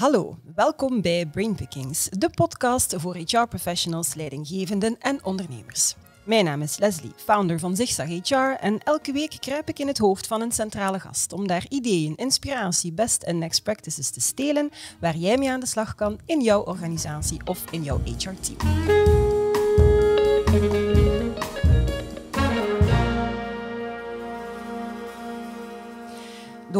Hallo, welkom bij Brainpickings, de podcast voor HR-professionals, leidinggevenden en ondernemers. Mijn naam is Leslie, founder van Zigzag HR en elke week kruip ik in het hoofd van een centrale gast om daar ideeën, inspiratie, best en next practices te stelen waar jij mee aan de slag kan in jouw organisatie of in jouw HR-team.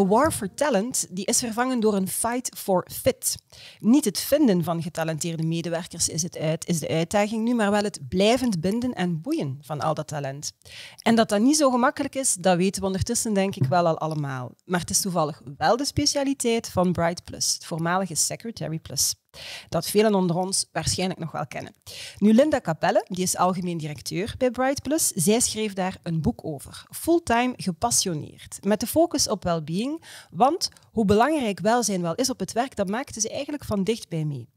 De war for talent die is vervangen door een fight for fit. Niet het vinden van getalenteerde medewerkers is, het uit, is de uitdaging nu, maar wel het blijvend binden en boeien van al dat talent. En dat dat niet zo gemakkelijk is, dat weten we ondertussen denk ik wel al allemaal. Maar het is toevallig wel de specialiteit van Bright Plus, het voormalige Secretary Plus dat velen onder ons waarschijnlijk nog wel kennen. Nu, Linda Capelle, die is algemeen directeur bij Bright Plus, zij schreef daar een boek over, Fulltime Gepassioneerd, met de focus op well-being, want hoe belangrijk welzijn wel is op het werk, dat maakte ze eigenlijk van dichtbij mee.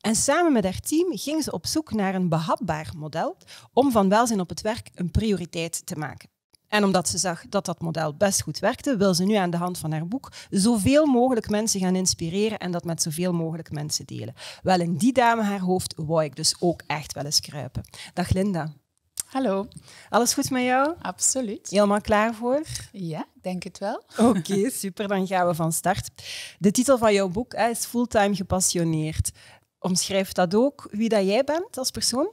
En samen met haar team ging ze op zoek naar een behapbaar model om van welzijn op het werk een prioriteit te maken. En omdat ze zag dat dat model best goed werkte, wil ze nu aan de hand van haar boek zoveel mogelijk mensen gaan inspireren en dat met zoveel mogelijk mensen delen. Wel, in die dame haar hoofd wou ik dus ook echt wel eens kruipen. Dag Linda. Hallo. Alles goed met jou? Absoluut. Helemaal klaar voor? Ja, denk het wel. Oké, super. Dan gaan we van start. De titel van jouw boek is Fulltime Gepassioneerd. Omschrijft dat ook wie dat jij bent als persoon?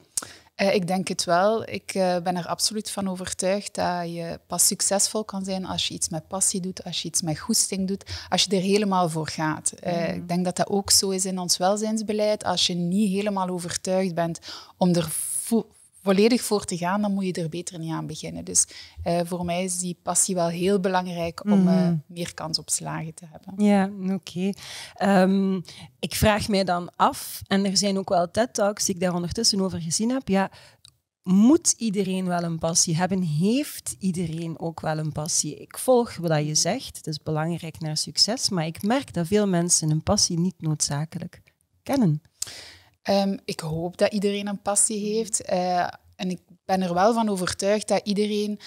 Uh, ik denk het wel. Ik uh, ben er absoluut van overtuigd dat je pas succesvol kan zijn als je iets met passie doet, als je iets met goesting doet, als je er helemaal voor gaat. Uh, mm. Ik denk dat dat ook zo is in ons welzijnsbeleid. Als je niet helemaal overtuigd bent om er volledig voor te gaan, dan moet je er beter niet aan beginnen. Dus uh, voor mij is die passie wel heel belangrijk om uh, meer kans op slagen te hebben. Ja, oké. Okay. Um, ehm, ik vraag mij dan af, en er zijn ook wel TED-talks die ik daar ondertussen over gezien heb, ja, moet iedereen wel een passie hebben? Heeft iedereen ook wel een passie? Ik volg wat je zegt, het is belangrijk naar succes, maar ik merk dat veel mensen een passie niet noodzakelijk kennen. Um, ik hoop dat iedereen een passie heeft. Uh, en ik ben er wel van overtuigd dat iedereen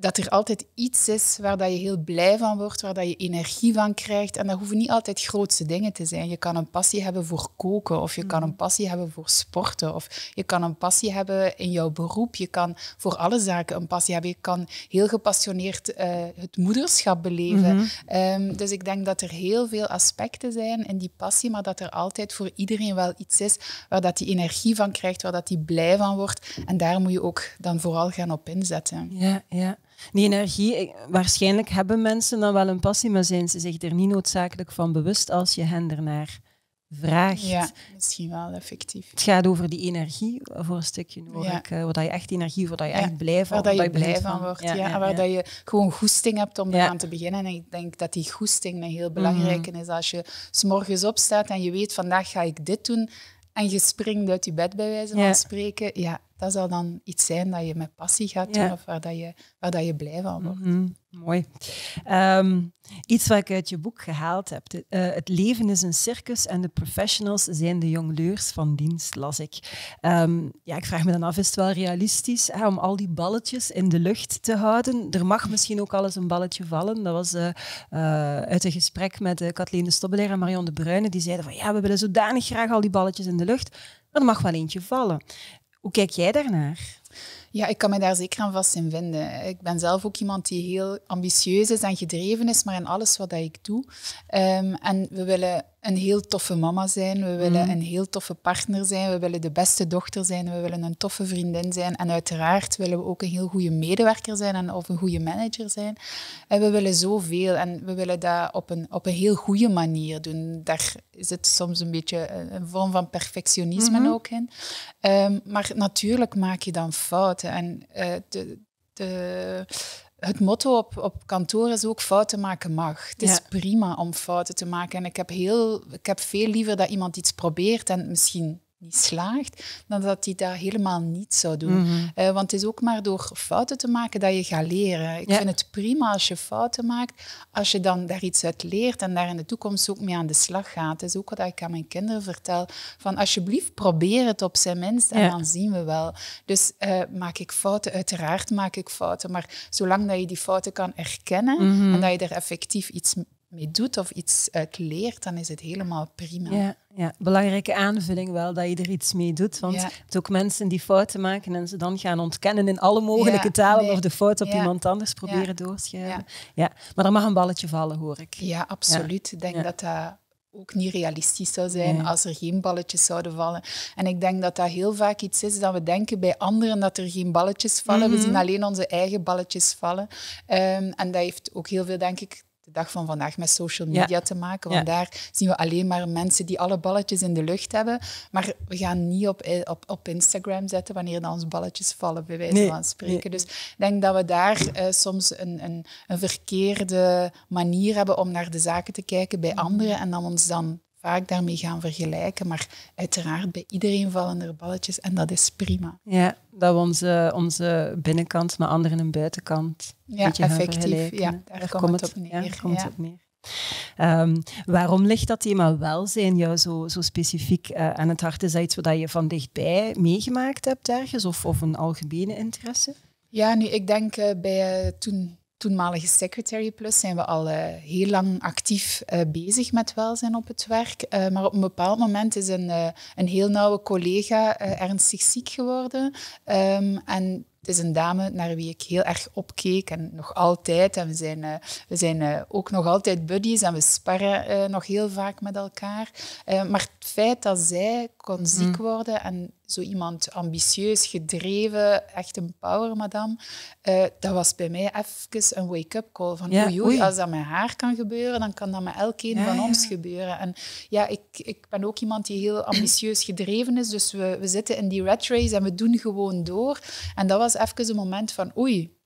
dat er altijd iets is waar dat je heel blij van wordt, waar dat je energie van krijgt. En dat hoeven niet altijd grootste dingen te zijn. Je kan een passie hebben voor koken, of je kan een passie hebben voor sporten, of je kan een passie hebben in jouw beroep. Je kan voor alle zaken een passie hebben. Je kan heel gepassioneerd uh, het moederschap beleven. Mm -hmm. um, dus ik denk dat er heel veel aspecten zijn in die passie, maar dat er altijd voor iedereen wel iets is waar dat die energie van krijgt, waar dat die blij van wordt. En daar moet je ook dan vooral gaan op inzetten. Ja, ja. Die energie, waarschijnlijk hebben mensen dan wel een passie, maar zijn ze zich er niet noodzakelijk van bewust als je hen ernaar vraagt. Ja, misschien wel, effectief. Het gaat over die energie, voor een stukje hoor ja. ik, uh, waar je echt energie, waar je echt blij van wordt. Waar je blij van wordt, ja. ja, waar dat je gewoon goesting hebt om eraan te beginnen. En ik denk dat die goesting een heel belangrijke mm. is. Als je s morgens opstaat en je weet, vandaag ga ik dit doen, en je springt uit je bed bij wijze van spreken, ja, dat zal dan iets zijn dat je met passie gaat doen of waar, dat je, waar dat je blij van wordt. Mhm, mooi. Um, iets wat ik uit je boek gehaald heb. Uh, het leven is een circus en de professionals zijn de jongleurs van dienst, las ik. Um, ja, ik vraag me dan af, is het wel realistisch hè, om al die balletjes in de lucht te houden? Er mag misschien ook al eens een balletje vallen. Dat was uh, uh, uit een gesprek met Kathleen de Stobbelaar en Marion de Bruyne. Die zeiden van ja, we willen zodanig graag al die balletjes in de lucht. Maar er mag wel eentje vallen. Hoe kijk jij daarnaar? Ja, ik kan me daar zeker aan vast in vinden. Ik ben zelf ook iemand die heel ambitieus is en gedreven is, maar in alles wat ik doe. Um, en we willen een heel toffe mama zijn, we willen mm. een heel toffe partner zijn, we willen de beste dochter zijn, we willen een toffe vriendin zijn en uiteraard willen we ook een heel goede medewerker zijn en, of een goede manager zijn. En we willen zoveel en we willen dat op een, op een heel goede manier doen. Daar zit soms een beetje een vorm van perfectionisme mm-hmm. ook in. Um, maar natuurlijk maak je dan fouten en uh, de, de het motto op, op kantoor is ook fouten maken mag. Het is prima om fouten te maken. En ik heb, heel, ik heb veel liever dat iemand iets probeert en misschien niet slaagt, dan dat hij dat helemaal niet zou doen. Mhm. Eh, want het is ook maar door fouten te maken dat je gaat leren. Ik vind het prima als je fouten maakt, als je dan daar iets uit leert en daar in de toekomst ook mee aan de slag gaat. Het is ook wat ik aan mijn kinderen vertel, van alsjeblieft probeer het op zijn minst en dan zien we wel. Dus uh, maak ik fouten? Uiteraard maak ik fouten, maar zolang dat je die fouten kan erkennen mhm. en dat je er effectief iets mee doet of iets uit leert, dan is het helemaal prima. Ja, ja. belangrijke aanvulling wel, dat je er iets mee doet. Want het is ook mensen die fouten maken en ze dan gaan ontkennen in alle mogelijke talen of de fout op iemand anders proberen doorschuiven. Ja. maar er mag een balletje vallen, hoor ik. Ja, absoluut. Ik denk dat dat ook niet realistisch zou zijn als er geen balletjes zouden vallen. En ik denk dat dat heel vaak iets is dat we denken bij anderen dat er geen balletjes vallen. We mhm. zien alleen onze eigen balletjes vallen. Um, en dat heeft ook heel veel, denk ik, de dag van vandaag met social media te maken. Want daar zien we alleen maar mensen die alle balletjes in de lucht hebben. Maar we gaan niet op, eh, op, op Instagram zetten wanneer dan onze balletjes vallen, bij wijze van spreken. Dus ik denk dat we daar uh, soms een, een, een verkeerde manier hebben om naar de zaken te kijken bij mhm. anderen en dan ons dan vaak daarmee gaan vergelijken. Maar uiteraard, bij iedereen vallen er balletjes en dat is prima. Ja, dat we onze, onze binnenkant met anderen een buitenkant ja, effectief. Ja, daar, komt het op neer. Ja, komt het op neer. Ehm, waarom ligt dat thema welzijn jou zo, zo specifiek uh, aan het hart? Is dat iets wat je van dichtbij meegemaakt hebt ergens of, of een algemene interesse? Ja, nu, ik denk uh, bij uh, toen toenmalige Secretary Plus zijn we al uh, heel lang actief uh, bezig met welzijn op het werk. Uh, maar op een bepaald moment is een, een heel nauwe collega ernstig ziek geworden. Um, en het is een dame naar wie ik heel erg opkeek en nog altijd. En we zijn, uh, we zijn uh, ook nog altijd buddies en we sparren uh, nog heel vaak met elkaar. maar het feit dat zij kon ziek mhm. worden en zo iemand ambitieus, gedreven, echt een power madame, dat was bij mij even een wake-up call. Van ja, oei, oei, als dat met haar kan gebeuren, dan kan dat met elkeen van ons gebeuren. En ja, ik, ik ben ook iemand die heel ambitieus gedreven is, dus we, we zitten in die rat race en we doen gewoon door. En dat was even een moment van oei,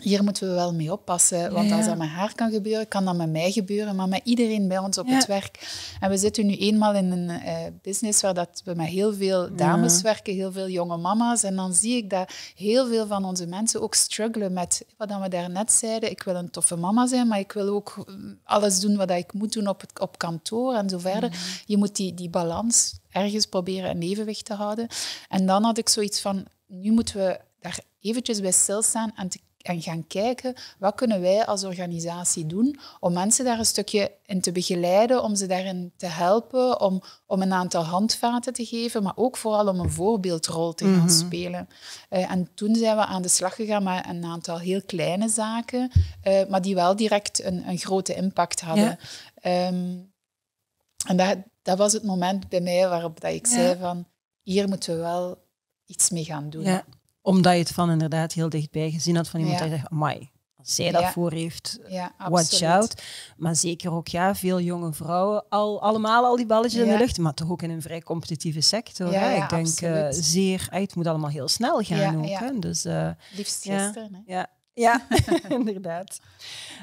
hier moeten we wel mee oppassen. Want als dat met haar kan gebeuren, kan dat met mij gebeuren, maar met iedereen bij ons op het werk. En we zitten nu eenmaal in een uh, business waar dat we met heel veel dames werken, heel veel jonge mama's. En dan zie ik dat heel veel van onze mensen ook struggelen met wat we daarnet zeiden. Ik wil een toffe mama zijn, maar ik wil ook alles doen wat ik moet doen op, het, op kantoor en zo verder. Je moet die, die balans ergens proberen in evenwicht te houden. En dan had ik zoiets van, nu moeten we daar eventjes bij stilstaan en, te, en gaan kijken wat kunnen wij als organisatie doen om mensen daar een stukje in te begeleiden, om ze daarin te helpen, om, om een aantal handvaten te geven, maar ook vooral om een voorbeeldrol te gaan mhm. spelen. Uh, en toen zijn we aan de slag gegaan met een aantal heel kleine zaken, uh, maar die wel direct een, een grote impact hadden. Ehm, en dat, dat was het moment bij mij waarop dat ik zei van, hier moeten we wel iets mee gaan doen. Ja omdat je het van inderdaad heel dichtbij gezien had van iemand ja. die zegt, amai, als zij dat voor heeft, ja, watch out. Maar zeker ook ja, veel jonge vrouwen, al, allemaal al die balletjes in de lucht, maar toch ook in een vrij competitieve sector. Ja, Ik denk uh, zeer, het moet allemaal heel snel gaan ook. Hè? Dus, uh, Liefst gisteren. Ja. Ja, inderdaad.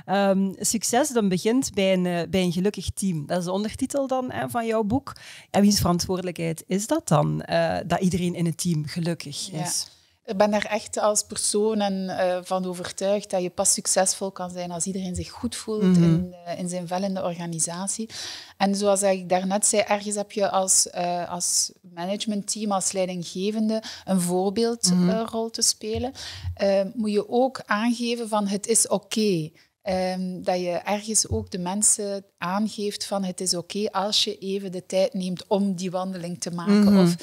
Um, succes dan begint bij een, uh, bij een gelukkig team. Dat is de ondertitel dan hè, van jouw boek. En wiens verantwoordelijkheid is dat dan? Uh, dat iedereen in het team gelukkig is? Ik ben daar echt als persoon en, uh, van overtuigd dat je pas succesvol kan zijn als iedereen zich goed voelt mhm. in, uh, in zijn vel in de organisatie. En zoals ik daarnet zei, ergens heb je als, uh, als managementteam, als leidinggevende, een voorbeeldrol mhm. te spelen. moet je ook aangeven van het is oké. Um, dat je ergens ook de mensen aangeeft van het is oké als je even de tijd neemt om die wandeling te maken. Mhm. of,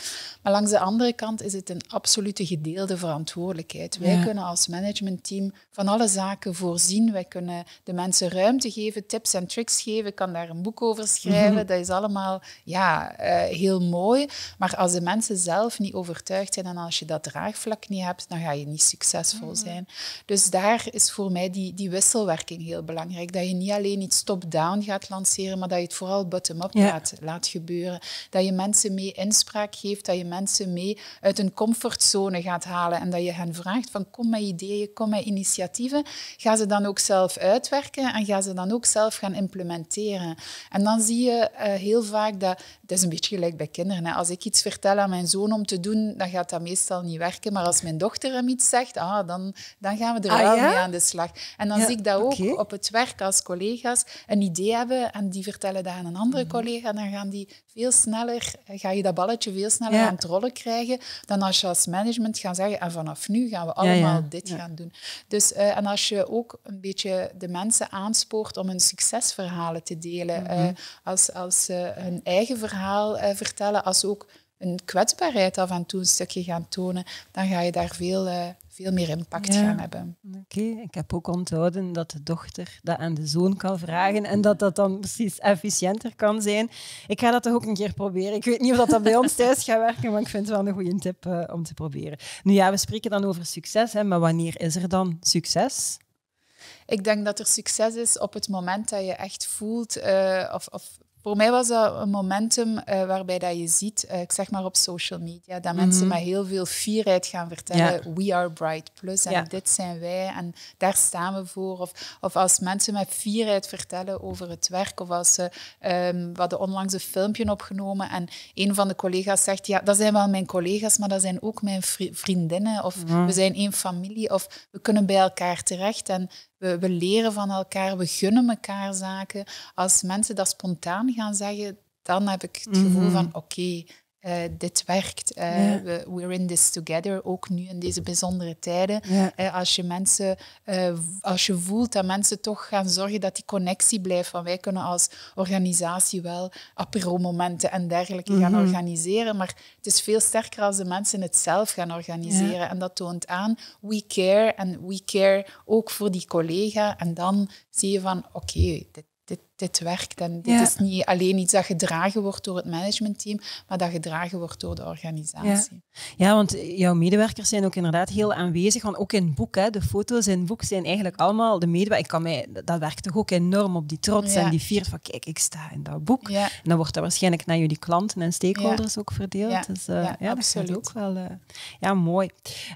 maar langs de andere kant is het een absolute gedeelde verantwoordelijkheid. Wij kunnen als managementteam van alle zaken voorzien. Wij kunnen de mensen ruimte geven, tips en tricks geven. Ik kan daar een boek over schrijven. Mhm. Dat is allemaal ja, uh, heel mooi. Maar als de mensen zelf niet overtuigd zijn en als je dat draagvlak niet hebt, dan ga je niet succesvol mhm. zijn. Dus daar is voor mij die, die wisselwerking heel belangrijk. Dat je niet alleen iets top-down gaat lanceren, maar dat je het vooral bottom-up laat, laat gebeuren. Dat je mensen mee inspraak geeft, dat je mensen mee uit een comfortzone gaat halen en dat je hen vraagt van kom met ideeën, kom met initiatieven. Ga ze dan ook zelf uitwerken en ga ze dan ook zelf gaan implementeren. En dan zie je uh, heel vaak dat, het is een beetje gelijk bij kinderen. Hè. Als ik iets vertel aan mijn zoon om te doen, dan gaat dat meestal niet werken. Maar als mijn dochter hem iets zegt, ah, dan, dan gaan we er ah, wel mee aan de slag. En dan zie ik dat ook op het werk als collega's een idee hebben en die vertellen dat aan een andere Mhm. collega, dan gaan die veel sneller, eh, ga je dat balletje veel sneller Ja. aan het rollen krijgen dan als je als management gaat zeggen en vanaf nu gaan we allemaal dit gaan doen. Dus, eh, en als je ook een beetje de mensen aanspoort om hun succesverhalen te delen, Mhm. eh, als, als hun eigen verhaal eh, vertellen, als ook een kwetsbaarheid af en toe een stukje gaan tonen, dan ga je daar veel, eh, veel meer impact Ja. gaan hebben. Oké, ik heb ook onthouden dat de dochter dat aan de zoon kan vragen en dat dat dan precies efficiënter kan zijn. Ik ga dat toch ook een keer proberen. Ik weet niet of dat, dat bij ons thuis gaat werken, maar ik vind het wel een goede tip eh, om te proberen. Nu ja, we spreken dan over succes, hè, maar wanneer is er dan succes? Ik denk dat er succes is op het moment dat je echt voelt, of, of voor mij was dat een momentum eh, waarbij dat je ziet, eh, ik zeg maar op social media, dat mensen met heel veel fierheid gaan vertellen, we are Bright Plus en Ja. dit zijn wij en daar staan we voor. Of, of als mensen met fierheid vertellen over het werk, of als ze, ehm, we hadden onlangs een filmpje opgenomen en een van de collega's zegt, ja, dat zijn wel mijn collega's, maar dat zijn ook mijn vri- vriendinnen, of we zijn één familie, of we kunnen bij elkaar terecht en we, we leren van elkaar, we gunnen elkaar zaken. Als mensen dat spontaan gaan zeggen, dan heb ik het gevoel van oké, eh, dit werkt. Eh, Ja. we, we're in this together, ook nu in deze bijzondere tijden. Ja. Eh, als, je mensen, als je voelt dat mensen toch gaan zorgen dat die connectie blijft, van wij kunnen als organisatie wel apero-momenten en dergelijke gaan organiseren, maar het is veel sterker als de mensen het zelf gaan organiseren. En dat toont aan, we care en we care ook voor die collega. En dan zie je van, oké, dit, dit, dit werkt. En dit Ja. is niet alleen iets dat gedragen wordt door het managementteam, maar dat gedragen wordt door de organisatie. Ja, want jouw medewerkers zijn ook inderdaad heel aanwezig. Want ook in het boek, hè, de foto's in het boek zijn eigenlijk allemaal de medewerkers. Ik kan mij, dat werkt toch ook enorm op die trots Ja. en die vier van kijk, ik sta in dat boek. En dan wordt dat waarschijnlijk naar jullie klanten en stakeholders ook verdeeld. Ja. Dus eh, Ja, dat absoluut. ook wel... eh, ja, mooi.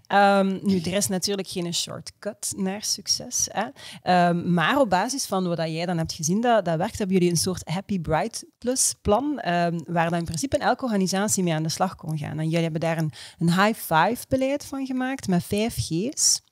Ehm, nu, er is natuurlijk geen shortcut naar succes. Hè. Ehm, maar op basis van wat jij dan hebt gezien, dat, dat werkt, hebben jullie een soort Happy Bright Plus plan, ehm, waar dan in principe elke organisatie mee aan de slag kon gaan. En jullie hebben daar een, een high five beleid van gemaakt met vijf G's.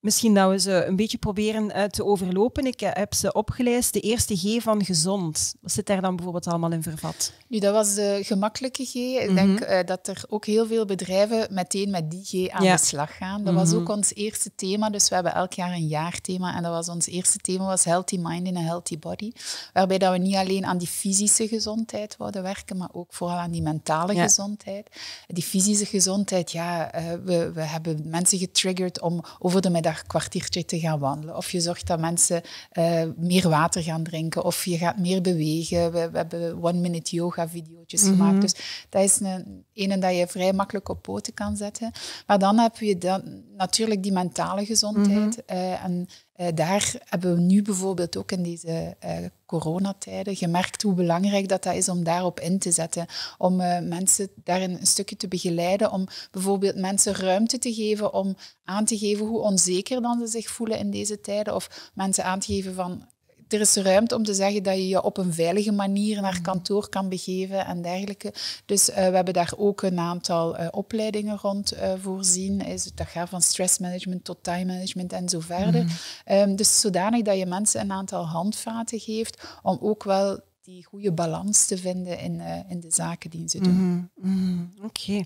Misschien dat we ze een beetje proberen eh, te overlopen. Ik eh, heb ze opgelijst. De eerste G van gezond. Wat zit daar dan bijvoorbeeld allemaal in vervat? Nu, dat was de gemakkelijke G. Ik denk eh, dat er ook heel veel bedrijven meteen met die G aan Ja. de slag gaan. Dat was ook ons eerste thema. Dus we hebben elk jaar een jaarthema. En dat was ons eerste thema, was Healthy Mind in a Healthy Body. Waarbij dat we niet alleen aan die fysische gezondheid wouden werken, maar ook vooral aan die mentale Ja. gezondheid. Die fysische gezondheid, ja, we, we hebben mensen getriggerd om over de middag een kwartiertje te gaan wandelen. Of je zorgt dat mensen eh, meer water gaan drinken. Of je gaat meer bewegen. We, we hebben one-minute yoga-video's gemaakt. Dus dat is een, ene dat je vrij makkelijk op poten kan zetten. Maar dan heb je dan natuurlijk die mentale gezondheid. Eh, en eh, daar hebben we nu bijvoorbeeld ook in deze eh, coronatijden gemerkt hoe belangrijk dat, dat is om daarop in te zetten. Om mensen daarin een stukje te begeleiden. Om bijvoorbeeld mensen ruimte te geven om aan te geven hoe onzeker dan ze zich voelen in deze tijden. Of mensen aan te geven van er is ruimte om te zeggen dat je je op een veilige manier naar kantoor kan begeven en dergelijke. Dus eh, we hebben daar ook een aantal eh, opleidingen rond eh, voorzien. Is, dat gaat van stressmanagement tot time management en zo verder. Ehm, dus zodanig dat je mensen een aantal handvaten geeft om ook wel die goede balans te vinden in, in de zaken die ze doen. Mhm, Oké.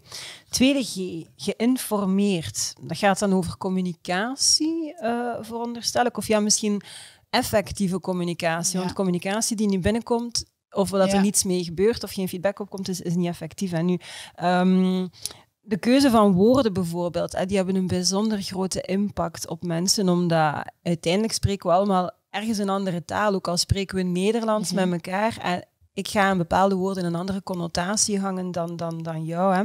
Tweede G, geïnformeerd. Dat gaat dan over communicatie, veronderstel ik. Of ja, misschien effectieve communicatie. Ja. Want communicatie die nu binnenkomt, of dat Ja. er niets mee gebeurt of geen feedback opkomt, is, is niet effectief. En nu... ehm, de keuze van woorden bijvoorbeeld, hè, die hebben een bijzonder grote impact op mensen, omdat uiteindelijk spreken we allemaal ergens een andere taal, ook al spreken we Nederlands met elkaar. En ik ga aan bepaalde woorden een andere connotatie hangen dan, dan, dan jou. Hè.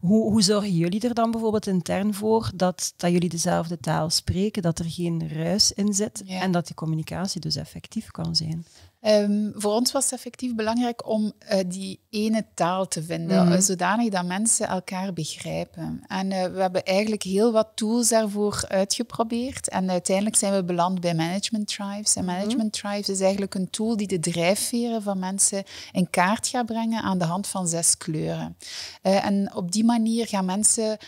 Hoe, hoe zorgen jullie er dan bijvoorbeeld intern voor dat, dat jullie dezelfde taal spreken, dat er geen ruis in zit Ja. en dat die communicatie dus effectief kan zijn? Ehm, voor ons was het effectief belangrijk om eh, die ene taal te vinden, Mhm. eh, zodanig dat mensen elkaar begrijpen. En eh, we hebben eigenlijk heel wat tools daarvoor uitgeprobeerd. En uiteindelijk zijn we beland bij Management Tribes. En Management Tribes is eigenlijk een tool die de drijfveren van mensen in kaart gaat brengen aan de hand van zes kleuren. En op die manier gaan mensen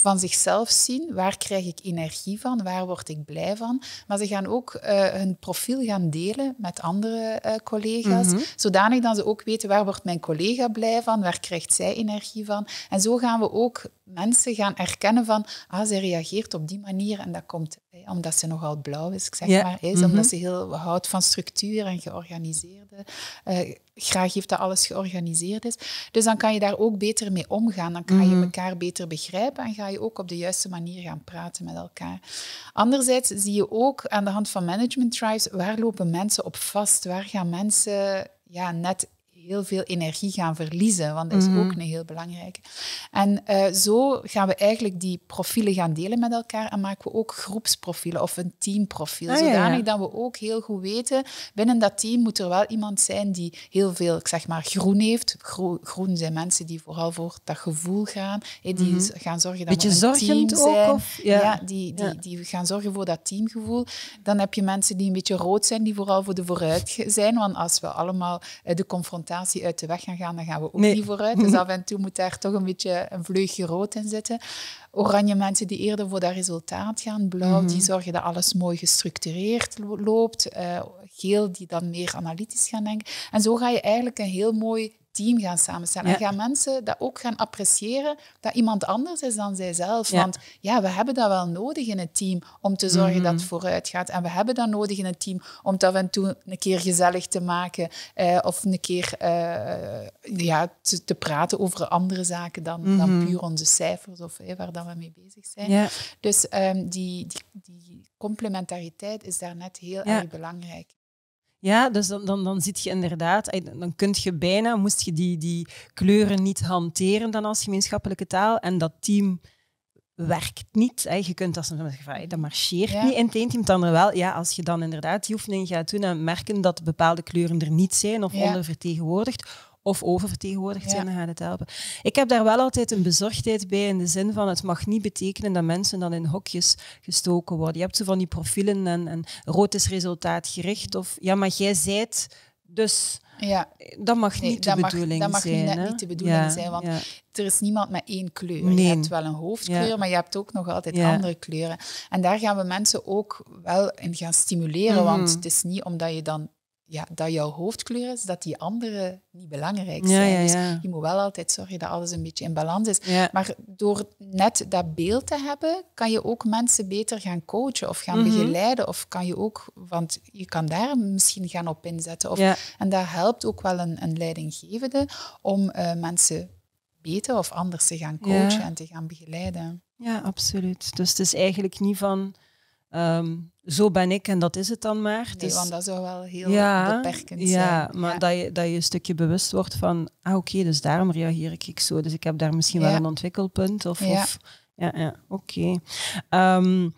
van zichzelf zien, waar krijg ik energie van, waar word ik blij van. Maar ze gaan ook hun profiel gaan delen met andere uh, collega's. Mhm. Zodanig dat ze ook weten waar wordt mijn collega blij van, waar krijgt zij energie van. En zo gaan we ook mensen gaan erkennen van, ah, zij reageert op die manier en dat komt eh, omdat ze nogal blauw is, ik zeg Ja. maar. Is, Mhm. Omdat ze heel houdt van structuur en georganiseerde. eh, graag heeft dat alles georganiseerd is. Dus dan kan je daar ook beter mee omgaan. Dan kan je Mhm. elkaar beter begrijpen en ga je ook op de juiste manier gaan praten met elkaar. Anderzijds zie je ook aan de hand van management tribes, waar lopen mensen op vast? Waar gaan mensen ja, net heel veel energie gaan verliezen? Want dat is Mhm. ook een heel belangrijke. En eh, zo gaan we eigenlijk die profielen gaan delen met elkaar en maken we ook groepsprofielen of een teamprofiel. Ah, ja, ja. zodanig dat we ook heel goed weten, binnen dat team moet er wel iemand zijn die heel veel, ik zeg maar, groen heeft. Gro- groen zijn mensen die vooral voor dat gevoel gaan, die z- gaan zorgen dat Mhm. Beetje we een team ook? zijn. Of? Ja. Ja, die, die, die gaan zorgen voor dat teamgevoel. Dan heb je mensen die een beetje rood zijn, die vooral voor de vooruit zijn. Want als we allemaal eh, de confrontatie uit de weg gaan gaan, dan gaan we ook Nee. niet vooruit. Dus af en toe moet daar toch een beetje een vleugje rood in zitten. Oranje mensen die eerder voor dat resultaat gaan. Blauw, Mhm. die zorgen dat alles mooi gestructureerd lo- loopt. Eh, geel, die dan meer analytisch gaan denken. En zo ga je eigenlijk een heel mooi team gaan samenstellen. Ja. En gaan mensen dat ook gaan appreciëren dat iemand anders is dan zijzelf. Ja. Want ja, we hebben dat wel nodig in het team om te zorgen Mhm. dat het vooruit gaat. En we hebben dat nodig in het team om het af en toe een keer gezellig te maken eh, of een keer eh, ja, te, te praten over andere zaken dan, dan Mhm. puur onze cijfers of eh, waar dat we mee bezig zijn. Ja. Dus ehm, die, die, die complementariteit is daar net heel erg belangrijk. Ja, dus dan, dan, dan zit je inderdaad, eh, dan kun je bijna, moest je die, die kleuren niet hanteren dan als gemeenschappelijke taal en dat team werkt niet. Hè. Je kunt als een van, dat marcheert Ja. niet in het ene team, dan er wel. Ja, als je dan inderdaad die oefening gaat doen en merken dat bepaalde kleuren er niet zijn of Ja. ondervertegenwoordigd of oververtegenwoordigd zijn, dan gaat het helpen. Ik heb daar wel altijd een bezorgdheid bij in de zin van het mag niet betekenen dat mensen dan in hokjes gestoken worden. Je hebt zo van die profielen en, en rood is resultaatgericht of ja, maar jij zijt dus Ja, dat mag Nee, niet de dat mag- bedoeling dat mag zijn. net hè? niet de bedoeling Ja, zijn, want ja. er is niemand met één kleur. Nee. Je hebt wel een hoofdkleur, Ja. maar je hebt ook nog altijd andere kleuren. En daar gaan we mensen ook wel in gaan stimuleren, Mhm. want het is niet omdat je dan ja, dat jouw hoofdkleur is, dat die andere niet belangrijk Ja, zijn. ja, Dus je moet wel altijd zorgen dat alles een beetje in balans is. Maar door net dat beeld te hebben, kan je ook mensen beter gaan coachen of gaan Mhm. begeleiden. Of kan je ook, want je kan daar misschien gaan op inzetten. Of. En dat helpt ook wel een, een leidinggevende om eh, mensen beter of anders te gaan coachen en te gaan begeleiden. Ja, absoluut. Dus het is eigenlijk niet van ehm, zo ben ik en dat is het dan maar. Nee, is- want dat zou wel heel ja, beperkend ja, zijn. maar Dat, je, dat je een stukje bewust wordt van, ah oké, dus daarom reageer ik zo. Dus ik heb daar misschien wel Ja. een ontwikkelpunt. Of, Ja. of, ja, ja oké. Ehm,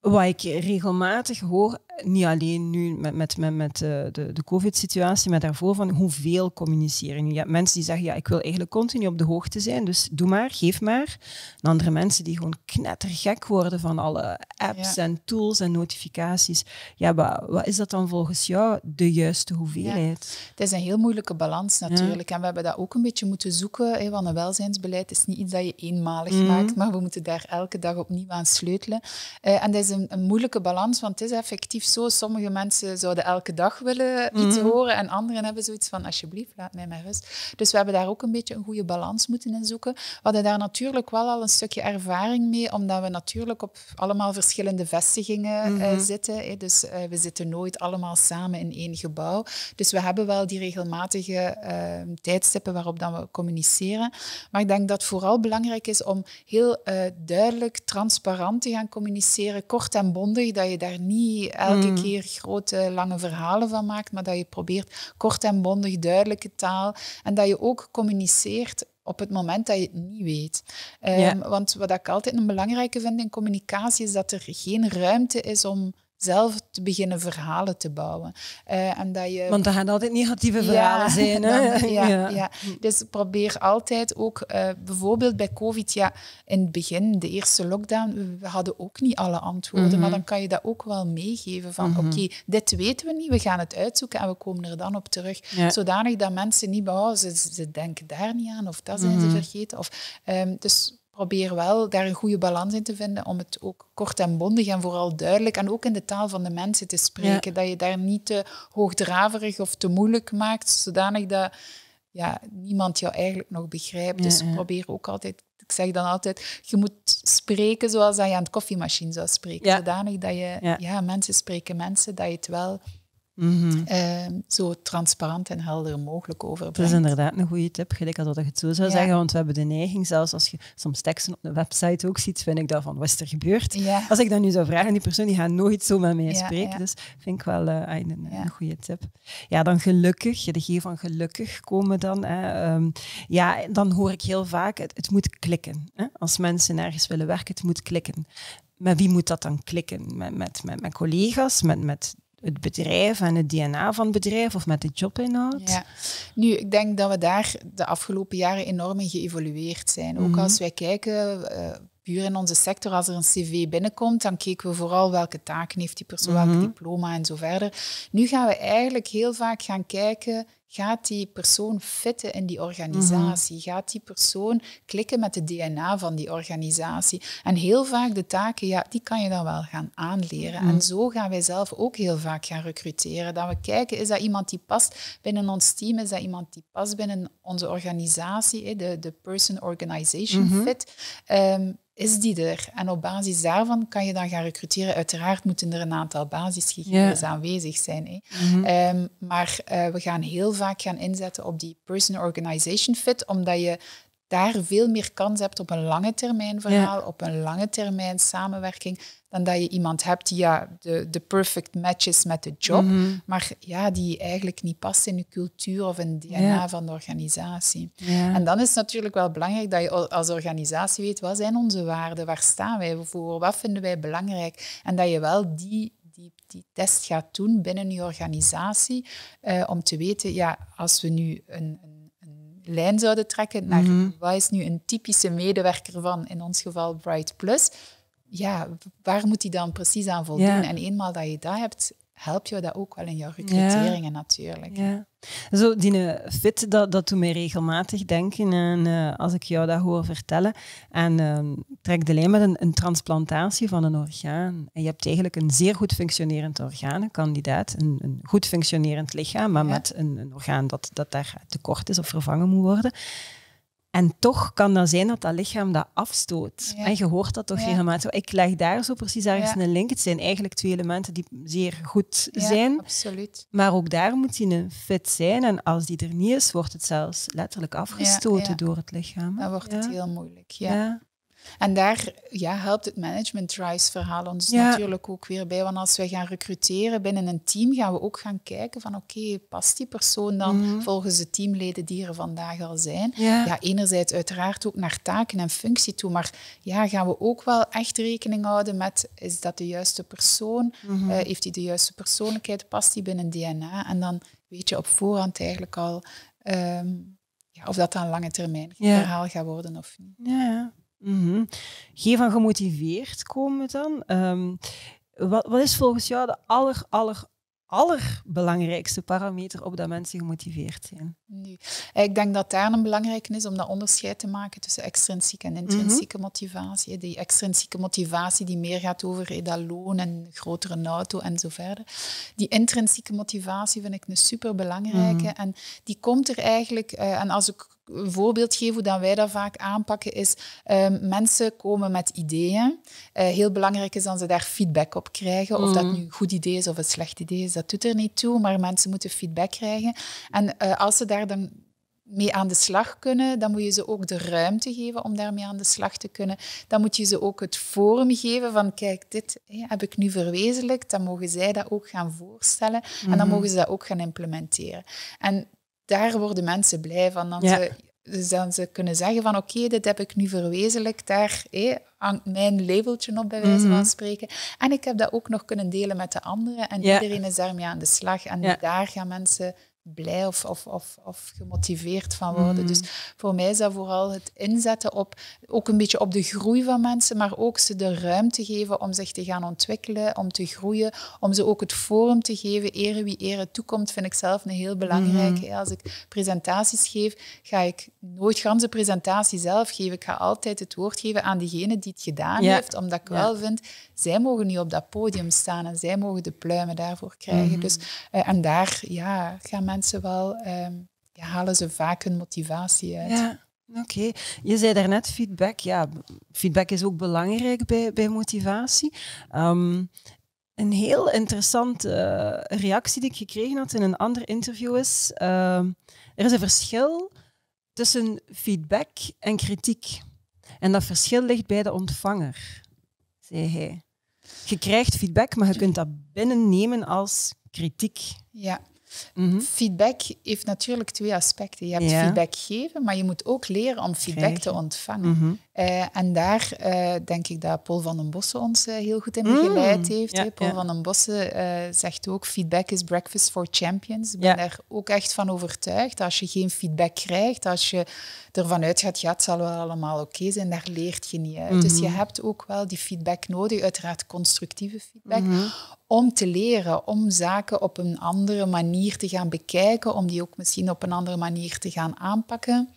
wat ik regelmatig hoor, niet alleen nu met, met, met, met eh, de, de COVID-situatie, maar daarvoor van hoeveel communiceren. Je hebt mensen die zeggen, ja, ik wil eigenlijk continu op de hoogte zijn, dus doe maar, geef maar. En andere mensen die gewoon knettergek worden van alle apps Ja. en tools en notificaties. Ja, wat, wat is dat dan volgens jou de juiste hoeveelheid? Het is een heel moeilijke balans natuurlijk. En we hebben dat ook een beetje moeten zoeken. Hè, want een welzijnsbeleid is niet iets dat je eenmalig Mhm. maakt, maar we moeten daar elke dag opnieuw aan sleutelen. Eh, en dat is een, een moeilijke balans, want het is effectief zo. Sommige mensen zouden elke dag willen iets Mhm. horen en anderen hebben zoiets van, alsjeblieft, laat mij maar rust. Dus we hebben daar ook een beetje een goede balans moeten in zoeken. We hadden daar natuurlijk wel al een stukje ervaring mee, omdat we natuurlijk op allemaal verschillende vestigingen eh, Mhm. zitten. Hè. Dus eh, we zitten nooit allemaal samen in één gebouw. Dus we hebben wel die regelmatige eh, tijdstippen waarop dan we communiceren. Maar ik denk dat het vooral belangrijk is om heel eh, duidelijk, transparant te gaan communiceren, kort en bondig, dat je daar niet elke Mm. keer grote, lange verhalen van maakt, maar dat je probeert kort en bondig, duidelijke taal en dat je ook communiceert op het moment dat je het niet weet. Ehm, Ja. Want wat ik altijd een belangrijke vind in communicatie is dat er geen ruimte is om zelf te beginnen verhalen te bouwen. Eh, en dat je Want dat gaan altijd negatieve verhalen ja, zijn. Hè? dan- ja, ja. Dus probeer altijd ook, eh, bijvoorbeeld bij COVID, ja, in het begin, de eerste lockdown, we- hadden ook niet alle antwoorden, Mhm. maar dan kan je dat ook wel meegeven van, Mhm. oké, dit weten we niet, we gaan het uitzoeken en we komen er dan op terug. Ja. Zodanig dat mensen niet, oh, ze, ze denken daar niet aan of dat zijn ze Mhm. vergeten. Of, ehm, dus probeer wel daar een goede balans in te vinden om het ook kort en bondig en vooral duidelijk en ook in de taal van de mensen te spreken. Dat je daar niet te hoogdraverig of te moeilijk maakt, zodanig dat ja, niemand jou eigenlijk nog begrijpt. dus probeer ook altijd ik zeg dan altijd, je moet spreken zoals dat je aan het koffiemachine zou spreken. Zodanig dat je, ja. mensen spreken mensen, dat je het wel Mm zo transparant en helder mogelijk overbrengt. Dat is inderdaad een goede tip, gelijk als dat je het zo zou zeggen. Want we hebben de neiging, zelfs als je soms teksten op een website ook ziet, vind ik dat van, wat is er gebeurd? Als ik dat nu zou vragen, die persoon die gaat nooit zo met mij spreken. Dus vind ik wel uh, een, een goede tip. Ja, dan gelukkig, de G van gelukkig komen dan. Hè. Um, ja, dan hoor ik heel vaak, het, het moet klikken. Hè. Als mensen ergens willen werken, het moet klikken. Met wie moet dat dan klikken? Met, met, met, met collega's, met, met het bedrijf en het DNA van het bedrijf of met de jobinhoud? Ja. Nu, ik denk dat we daar de afgelopen jaren enorm in geëvolueerd zijn. Ook mhm. als wij kijken, uh, puur in onze sector, als er een cv binnenkomt, dan kijken we vooral welke taken heeft die persoon, welk mhm. diploma en zo verder. Nu gaan we eigenlijk heel vaak gaan kijken, Gaat die persoon fitten in die organisatie? Mhm. Gaat die persoon klikken met de DNA van die organisatie? En heel vaak de taken, ja, die kan je dan wel gaan aanleren. En mhm. zo gaan wij zelf ook heel vaak gaan recruteren. Dat we kijken, is dat iemand die past binnen ons team? Is dat iemand die past binnen onze organisatie? De, de person-organization mhm. fit. Um, is die er? En op basis daarvan kan je dan gaan recruteren. Uiteraard moeten er een aantal basisgegevens aanwezig zijn. Hè. Mhm. Ehm, maar uh, we gaan heel vaak gaan inzetten op die person-organization fit, omdat je daar veel meer kans hebt op een lange termijn verhaal, op een lange termijn samenwerking, dan dat je iemand hebt die ja, de, de perfect match is met de job, mhm. maar ja, die eigenlijk niet past in de cultuur of in het DNA van de organisatie. En dan is het natuurlijk wel belangrijk dat je als organisatie weet, wat zijn onze waarden, waar staan wij voor, wat vinden wij belangrijk, en dat je wel die die, die test gaat doen binnen je organisatie, uh, om te weten, ja, als we nu een lijn zouden trekken naar mm wat is nu een typische medewerker van, in ons geval Bright Plus, ja, waar moet hij dan precies aan voldoen? En eenmaal dat je dat hebt, helpt je dat ook wel in jouw recruteringen natuurlijk. Ja. Zo, die fit, dat, dat doet mij regelmatig denken. En uh, als ik jou dat hoor vertellen. En uh, trek de lijn met een, een, transplantatie van een orgaan. En je hebt eigenlijk een zeer goed functionerend orgaan, een kandidaat. Een, een goed functionerend lichaam, maar met een, een orgaan dat, dat daar tekort is of vervangen moet worden. En toch kan dat zijn dat dat lichaam dat afstoot. En je hoort dat toch ja. regelmatig. Ik leg daar zo precies ergens een link. Het zijn eigenlijk twee elementen die zeer goed zijn. absoluut. Maar ook daar moet hij een fit zijn. En als die er niet is, wordt het zelfs letterlijk afgestoten door het lichaam. Dan wordt het heel moeilijk. Ja. En daar ja, helpt het management trials verhaal ons natuurlijk ook weer bij. Want als wij gaan recruteren binnen een team, gaan we ook gaan kijken van oké, past die persoon dan mhm. volgens de teamleden die er vandaag al zijn? Ja. enerzijds uiteraard ook naar taken en functie toe, maar ja, gaan we ook wel echt rekening houden met is dat de juiste persoon? Mm heeft hij de juiste persoonlijkheid? Past die binnen DNA? En dan weet je op voorhand eigenlijk al ehm, ja, of dat dan lange termijn verhaal gaat worden of niet. Ja, Mm Geen van gemotiveerd komen dan. Um, wat, wat is volgens jou de aller, aller, allerbelangrijkste parameter op dat mensen gemotiveerd zijn? Ik denk dat daar een belangrijke is om dat onderscheid te maken tussen extrinsieke en intrinsieke mhm. motivatie. Die extrinsieke motivatie die meer gaat over dat loon en grotere auto en zo verder. Die intrinsieke motivatie vind ik een superbelangrijke. Mm En die komt er eigenlijk, uh, en als ik een voorbeeld geven hoe dat wij dat vaak aanpakken, is um, mensen komen met ideeën. Uh, heel belangrijk is dat ze daar feedback op krijgen. Of dat mm. nu een goed idee is of een slecht idee is, dat doet er niet toe, maar mensen moeten feedback krijgen. En uh, als ze daar dan mee aan de slag kunnen, dan moet je ze ook de ruimte geven om daarmee aan de slag te kunnen. Dan moet je ze ook het forum geven van kijk, dit heb ik nu verwezenlijkt, dan mogen zij dat ook gaan voorstellen en dan mhm. mogen ze dat ook gaan implementeren. En daar worden mensen blij van. Dan, ze, dus dan ze kunnen zeggen van oké, dit heb ik nu verwezenlijkt, daar hé, hangt mijn labeltje op bij wijze van mhm. spreken. En ik heb dat ook nog kunnen delen met de anderen en iedereen is daarmee aan de slag. En daar gaan mensen blij of, of, of, of gemotiveerd van worden. Mhm. Dus voor mij is dat vooral het inzetten op ook een beetje op de groei van mensen, maar ook ze de ruimte geven om zich te gaan ontwikkelen, om te groeien, om ze ook het forum te geven. Ere wie ere toekomt, vind ik zelf een heel belangrijke. Mhm. Als ik presentaties geef, ga ik nooit ganse presentatie zelf geven. Ik ga altijd het woord geven aan diegene die het gedaan Ja. heeft, omdat ik Ja. wel vind, zij mogen nu op dat podium staan en zij mogen de pluimen daarvoor krijgen. Mhm. Dus, eh, en daar ja, gaan mensen wel, ehm, ja, halen ze vaak hun motivatie uit. Ja, oké. Je zei daarnet feedback. Ja, feedback is ook belangrijk bij, bij motivatie. Ehm, een heel interessante eh, reactie die ik gekregen had in een ander interview is... ehm, er is een verschil tussen feedback en kritiek. En dat verschil ligt bij de ontvanger, zei hij. Je krijgt feedback, maar je kunt dat binnennemen als kritiek. Ja. Mhm. Feedback heeft natuurlijk twee aspecten. Je hebt Ja. feedback geven, maar je moet ook leren om feedback te ontvangen. Mhm. Eh, en daar eh, denk ik dat Paul van den Bossen ons eh, heel goed in Mm, begeleid heeft. ja. Paul ja. van den Bossen zegt ook, feedback is breakfast for champions. Ik ben daar ook echt van overtuigd. Als je geen feedback krijgt, als je ervan uitgaat, ja, het zal wel allemaal oké zijn, daar leert je niet uit. Dus je Mhm. hebt ook wel die feedback nodig, uiteraard constructieve feedback, Mhm. Om te leren, om zaken op een andere manier te gaan bekijken, om die ook misschien op een andere manier te gaan aanpakken.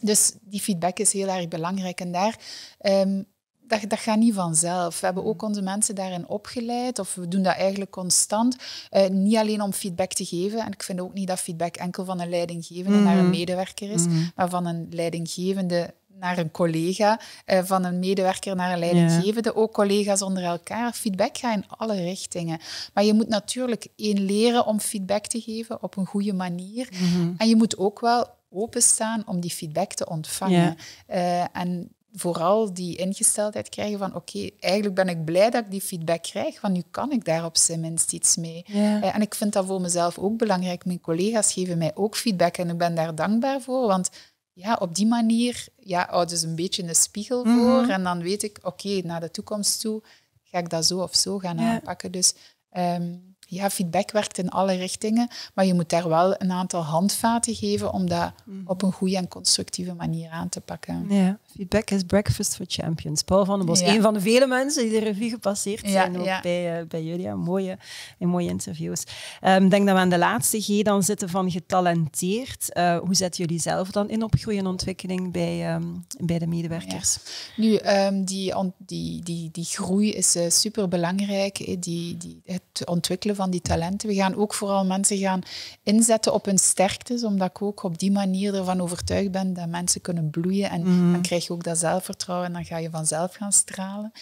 Dus die feedback is heel erg belangrijk. En daar, ehm, dat, dat gaat niet vanzelf. We hebben ook onze mensen daarin opgeleid, of we doen dat eigenlijk constant. Eh, niet alleen om feedback te geven. En ik vind ook niet dat feedback enkel van een leidinggevende naar een Mhm. medewerker is, Mhm. maar van een leidinggevende naar een collega, eh, van een medewerker naar een leidinggevende, ook collega's onder elkaar. Feedback gaat in alle richtingen. Maar je moet natuurlijk één leren om feedback te geven op een goede manier. Mhm. En je moet ook wel openstaan om die feedback te ontvangen. Ja. Eh, en vooral die ingesteldheid krijgen van oké, eigenlijk ben ik blij dat ik die feedback krijg, want nu kan ik daar op zijn minst iets mee. Ja. Eh, en ik vind dat voor mezelf ook belangrijk. Mijn collega's geven mij ook feedback en ik ben daar dankbaar voor, want ja, op die manier ja, houden ze een beetje een spiegel Mhm. voor en dan weet ik, oké, naar de toekomst toe ga ik dat zo of zo gaan Ja. aanpakken. Dus ehm, ja, feedback werkt in alle richtingen, maar je moet daar wel een aantal handvaten geven om dat Mhm. op een goede en constructieve manier aan te pakken. Ja, feedback is breakfast for champions. Paul van den Bos, Ja. een van de vele mensen die de revue gepasseerd Ja, zijn ook ja. bij, eh, bij jullie. Ja, mooie, en mooie interviews. Ehm, Ik denk dat we aan de laatste G dan zitten van getalenteerd. Eh, hoe zetten jullie zelf dan in op groei en ontwikkeling bij, ehm, bij de medewerkers? Nu, ehm, die, die, die, die groei is uh, super belangrijk. Die, die, het ontwikkelen van die talenten. We gaan ook vooral mensen gaan inzetten op hun sterktes, omdat ik ook op die manier ervan overtuigd ben dat mensen kunnen bloeien. En Mhm. dan krijg je ook dat zelfvertrouwen en dan ga je vanzelf gaan stralen.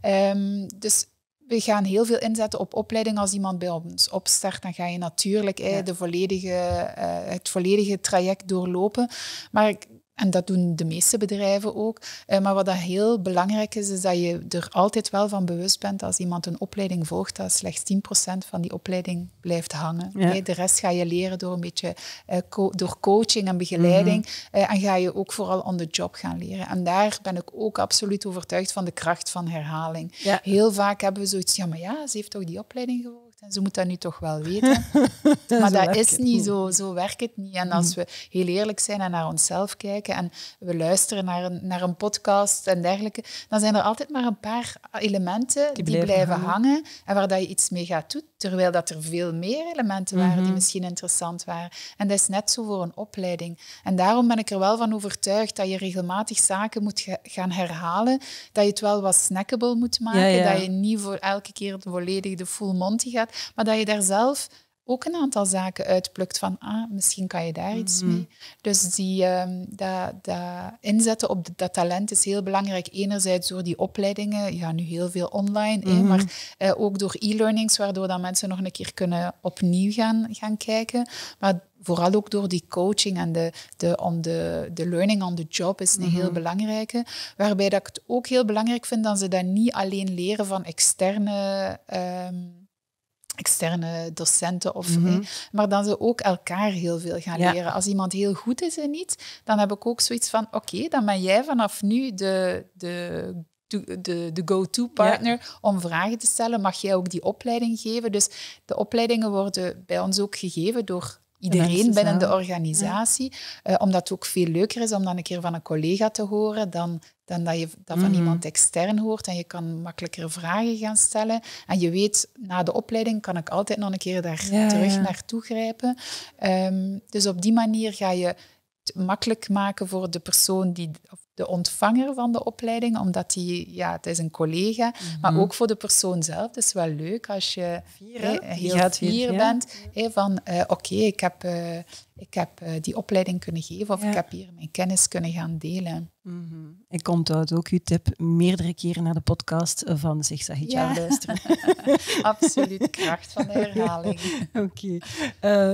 Ehm, dus we gaan heel veel inzetten op opleiding. Als iemand bij ons opstart, dan ga je natuurlijk Ja. de volledige, eh, het volledige traject doorlopen. Maar ik- en dat doen de meeste bedrijven ook. Eh, maar wat dat heel belangrijk is, is dat je er altijd wel van bewust bent als iemand een opleiding volgt, dat slechts 10% van die opleiding blijft hangen. Ja. De rest ga je leren door een beetje eh, co- door coaching en begeleiding. Eh, en ga je ook vooral on the job gaan leren. En daar ben ik ook absoluut overtuigd van de kracht van herhaling. Ja. Heel vaak hebben we zoiets, ja, maar ja, ze heeft toch die opleiding gevolgd en ze moet dat nu toch wel weten. maar dat is niet zo, zo werkt het niet. En als we heel eerlijk zijn en naar onszelf kijken en we luisteren naar een, naar een podcast en dergelijke, dan zijn er altijd maar een paar elementen die, blijven blijven hangen. hangen. en waar dat je iets mee gaat doen, terwijl dat er veel meer elementen waren die Mhm. misschien interessant waren. En dat is net zo voor een opleiding. En daarom ben ik er wel van overtuigd dat je regelmatig zaken moet ga- gaan herhalen, dat je het wel wat snackable moet maken, Ja, ja. dat je niet voor elke keer volledig de full monty gaat, maar dat je daar zelf ook een aantal zaken uitplukt van, ah, misschien kan je daar iets Mhm. mee. Dus die, ehm, dat, dat inzetten op dat talent is heel belangrijk. Enerzijds door die opleidingen, ja, nu heel veel online, Mhm. maar eh, ook door e-learnings, waardoor dat mensen nog een keer kunnen opnieuw gaan, gaan kijken. Maar vooral ook door die coaching en de, de, on de, de learning on the job is een Mhm. heel belangrijke. Waarbij dat ik het ook heel belangrijk vind dat ze dat niet alleen leren van externe... ehm, externe docenten, of, Mhm. maar dat ze ook elkaar heel veel gaan Ja. leren. Als iemand heel goed is in iets, dan heb ik ook zoiets van, oké, dan ben jij vanaf nu de, de, de, de, go-to-partner om vragen te stellen. Mag jij ook die opleiding geven? Dus de opleidingen worden bij ons ook gegeven door iedereen binnen de organisatie. Uh, omdat het ook veel leuker is om dan een keer van een collega te horen dan, dan dat je dat van mhm. iemand extern hoort. En je kan makkelijker vragen gaan stellen. En je weet, na de opleiding kan ik altijd nog een keer daar terug ja. naartoe grijpen. Um, dus op die manier ga je het makkelijk maken voor de persoon die, de ontvanger van de opleiding, omdat die, ja, het is een collega, maar mhm. ook voor de persoon zelf. Het is wel leuk als je vier, heel fier bent, van uh, oké, ik heb, uh, ik heb uh, die opleiding kunnen geven of ik heb hier mijn kennis kunnen gaan delen. Mm Ik onthoud ook uw tip meerdere keren naar de podcast van Zeg Sahitja ja. luisteren. Absoluut, kracht van de herhaling. Oké.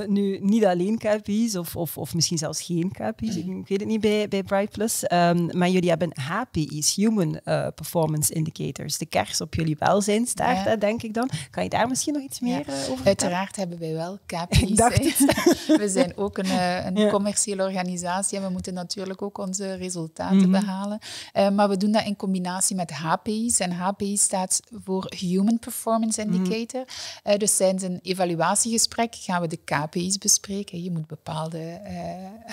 Nu, niet alleen KPI's, of, of, of misschien zelfs geen KPI's, ik weet het niet bij, bij Bright Plus, um, maar jullie hebben HPI's, Human uh, Performance Indicators, de kers op jullie welzijnstaart, ja. denk ik dan. Kan je daar misschien nog iets meer uh, over vertellen? Uiteraard hebben wij wel KPI's. We zijn ook een, een commerciële organisatie en we moeten natuurlijk ook onze resultaten te mhm. behalen. Uh, maar we doen dat in combinatie met HPI's. En HPI staat voor Human Performance mhm. Indicator. Uh, dus tijdens een evaluatiegesprek gaan we de KPI's bespreken. Je moet bepaalde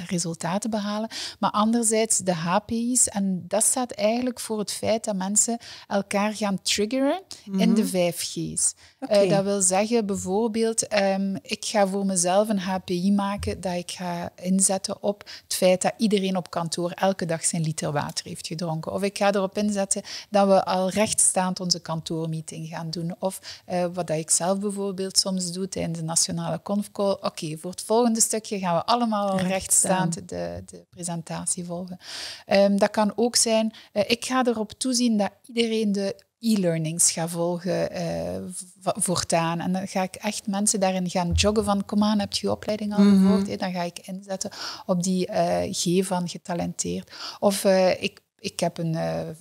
resultaten behalen. Maar anderzijds de En dat staat eigenlijk voor het feit dat mensen elkaar gaan triggeren in de 5 mhm. Okay. dat wil zeggen bijvoorbeeld, um, ik ga voor mezelf een HPI maken dat ik ga inzetten op het feit dat iedereen op kantoor elke dag zijn liter water heeft gedronken. Of ik ga erop inzetten dat we al rechtstaand onze kantoormeeting gaan doen. Of uh, wat ik zelf bijvoorbeeld soms doe tijdens de nationale confcall. Oké, voor het volgende stukje gaan we allemaal al rechtstaand de, de presentatie volgen. Um, dat kan ook zijn, uh, ik ga erop toezien dat iedereen de e-learnings ga volgen uh, voortaan. En dan ga ik echt mensen daarin gaan joggen van, kom aan, heb je je opleiding al mhm. gevolgd? Dan ga ik inzetten op die uh, G van getalenteerd. Of ik, ik heb een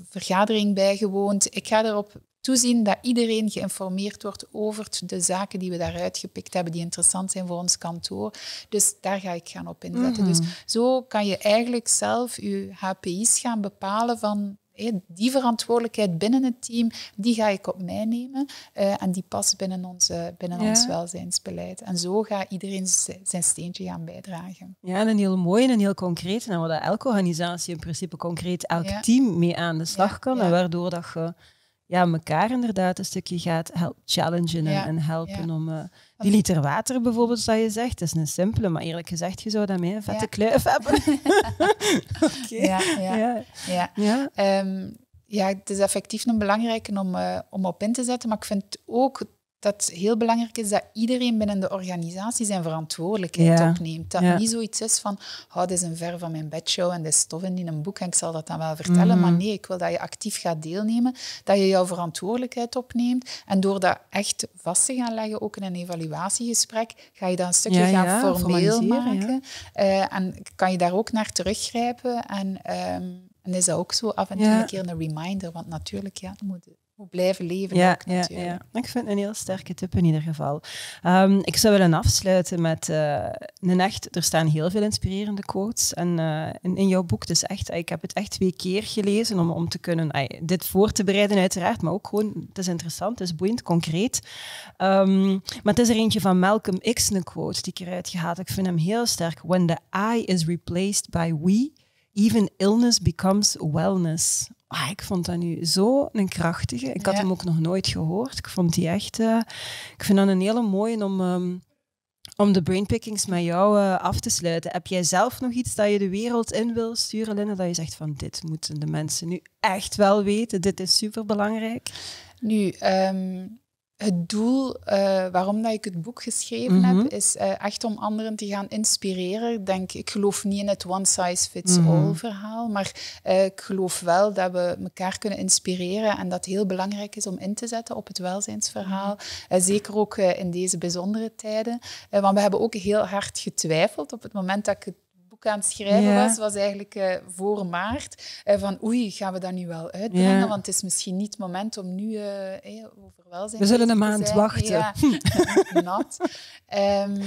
vergadering bijgewoond. Ik ga erop toezien dat iedereen geïnformeerd wordt over de zaken die we daaruit gepikt hebben, die interessant zijn voor ons kantoor. Dus daar ga ik gaan op inzetten. Dus mhm. zo kan je eigenlijk zelf je HPI's gaan bepalen van die verantwoordelijkheid binnen het team, die ga ik op mij nemen uh, en die past binnen, onze, binnen ons welzijnsbeleid. En zo gaat iedereen zijn steentje gaan bijdragen. Ja, en een heel mooi en een heel concreet. En waar elke organisatie in principe concreet elk team mee aan de slag kan. En waardoor dat je ja, elkaar inderdaad een stukje gaat help, challengen en, helpen om... Uh, die liter water bijvoorbeeld, dat je zegt, is een simpele, maar eerlijk gezegd, je zou daarmee een vette kluif hebben. okay. Ja, ja. ja. Ja. Um, ja, het is effectief een belangrijke om, uh, om op in te zetten, maar ik vind ook dat heel belangrijk is dat iedereen binnen de organisatie zijn verantwoordelijkheid opneemt. Dat niet zoiets is van, oh, dit is een ver van mijn bedshow en dit is stof in een boek en ik zal dat dan wel vertellen. Mhm. Maar nee, ik wil dat je actief gaat deelnemen, dat je jouw verantwoordelijkheid opneemt. En door dat echt vast te gaan leggen, ook in een evaluatiegesprek, ga je dat een stukje gaan formeel maken. Uh, en kan je daar ook naar teruggrijpen. En, um, en is dat ook zo af en toe een keer een reminder, want natuurlijk, ja, moet blijven leven. Ja, ook, ja, ja, ik vind het een heel sterke tip in ieder geval. Um, ik zou willen afsluiten met uh, een echt, er staan heel veel inspirerende quotes en, uh, in, in, jouw boek. Dus echt, ik heb het echt twee keer gelezen om, om te kunnen uh, dit voor te bereiden uiteraard, maar ook gewoon, het is interessant, het is boeiend, concreet. Um, maar het is er eentje van Malcolm X, een quote die ik eruit gehaald Ik vind hem heel sterk. When the I is replaced by we, even illness becomes wellness. Ah, ik vond dat nu zo een krachtige. Ik had hem ook nog nooit gehoord. Ik vond die echt... Uh, ik vind dat een hele mooie om, um, om de brainpickings met jou uh, af te sluiten. Heb jij zelf nog iets dat je de wereld in wil sturen, Linda? Dat je zegt van dit moeten de mensen nu echt wel weten. Dit is superbelangrijk. Nu, um, het doel uh, waarom dat ik het boek geschreven heb, mhm. is uh, echt om anderen te gaan inspireren. Ik denk, ik geloof niet in het one size fits all mhm. verhaal, maar uh, ik geloof wel dat we elkaar kunnen inspireren en dat het heel belangrijk is om in te zetten op het welzijnsverhaal. Mhm. zeker ook in deze bijzondere tijden. want we hebben ook heel hard getwijfeld op het moment dat ik het aan het schrijven was, was eigenlijk uh, voor maart. Uh, van oei, gaan we dat nu wel uitbrengen? Want het is misschien niet het moment om nu uh, over welzijn We zullen een maand wachten. Ja, nat. Um,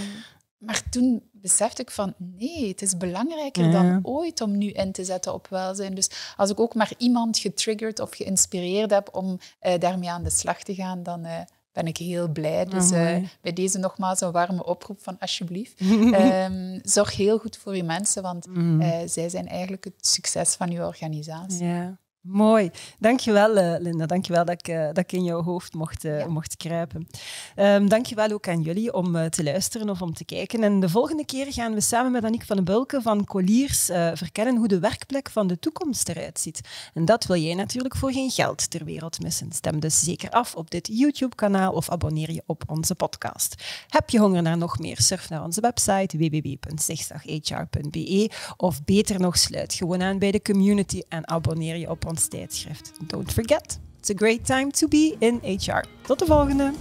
maar toen besefte ik van nee, het is belangrijker dan ooit om nu in te zetten op welzijn. Dus als ik ook maar iemand getriggerd of geïnspireerd heb om daarmee aan de slag te gaan, dan ben ik heel blij. Dus uh, bij deze nogmaals een warme oproep van alsjeblieft. um, zorg heel goed voor je mensen, want mm. uh, zij zijn eigenlijk het succes van je organisatie. Ja. Mooi. Dankjewel, uh, Linda. Dankjewel dat ik, uh, dat ik in jouw hoofd mocht, uh, ja. mocht kruipen. Um, dankjewel ook aan jullie om te luisteren of om te kijken. En de volgende keer gaan we samen met Aniek van den Bulke van Colliers verkennen hoe de werkplek van de toekomst eruit ziet. En dat wil jij natuurlijk voor geen geld ter wereld missen. Stem dus zeker af op dit YouTube-kanaal of abonneer je op onze podcast. Heb je honger naar nog meer? Surf naar onze website www.zigzaghr.be of beter nog, sluit gewoon aan bij de community en abonneer je op ons. Don't forget, it's a great time to be in HR. Tot de volgende!